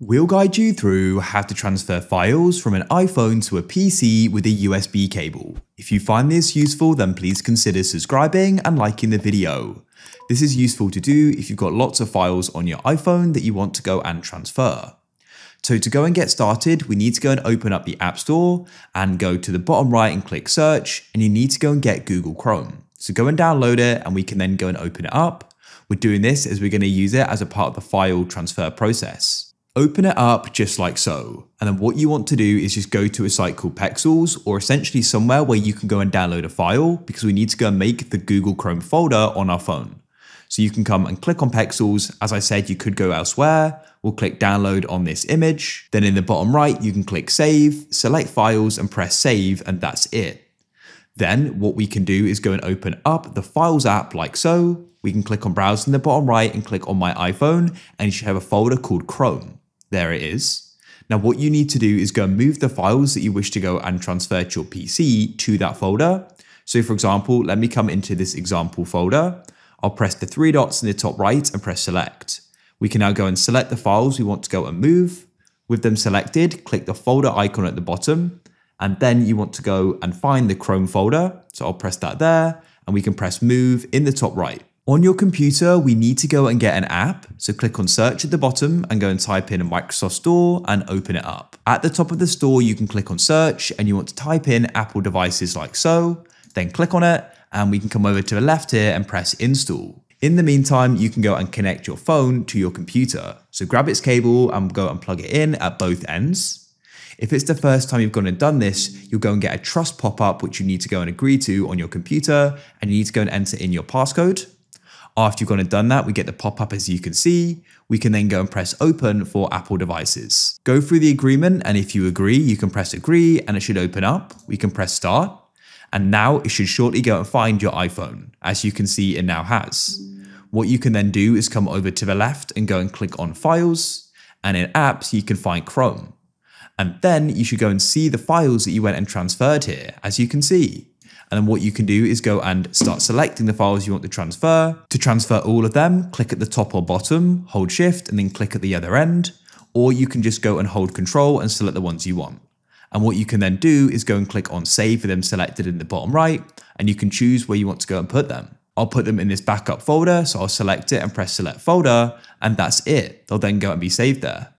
We'll guide you through how to transfer files from an iPhone to a PC with a USB cable. If you find this useful, then please consider subscribing and liking the video. This is useful to do if you've got lots of files on your iPhone that you want to go and transfer. So to go and get started, we need to go and open up the App Store and go to the bottom right and click search, and you need to go and get Google Chrome. So go and download it and we can then go and open it up. We're doing this as we're going to use it as a part of the file transfer process open it up just like so. And then what you want to do is just go to a site called Pexels or essentially somewhere where you can go and download a file because we need to go and make the Google Chrome folder on our phone. So you can come and click on Pexels. As I said, you could go elsewhere. We'll click download on this image. Then in the bottom right, you can click save, select files and press save and that's it. Then what we can do is go and open up the Files app like so. We can click on Browse in the bottom right and click on my iPhone and you should have a folder called Chrome. There it is. Now what you need to do is go and move the files that you wish to go and transfer to your PC to that folder. So for example, let me come into this example folder. I'll press the three dots in the top right and press select. We can now go and select the files we want to go and move. With them selected, click the folder icon at the bottom, and then you want to go and find the Chrome folder. So I'll press that there, and we can press move in the top right. On your computer, we need to go and get an app. So click on search at the bottom and go and type in Microsoft Store and open it up. At the top of the store, you can click on search and you want to type in Apple devices like so, then click on it and we can come over to the left here and press install. In the meantime, you can go and connect your phone to your computer. So grab its cable and go and plug it in at both ends. If it's the first time you've gone and done this, you'll go and get a trust pop-up which you need to go and agree to on your computer and you need to go and enter in your passcode. After you've gone and done that, we get the pop-up as you can see. We can then go and press open for Apple devices. Go through the agreement and if you agree, you can press agree and it should open up. We can press start and now it should shortly go and find your iPhone. As you can see, it now has. What you can then do is come over to the left and go and click on files and in apps, you can find Chrome. And then you should go and see the files that you went and transferred here, as you can see. And then what you can do is go and start selecting the files you want to transfer. To transfer all of them, click at the top or bottom, hold shift and then click at the other end. Or you can just go and hold control and select the ones you want. And what you can then do is go and click on save for them selected in the bottom right and you can choose where you want to go and put them. I'll put them in this backup folder, so I'll select it and press select folder and that's it. They'll then go and be saved there.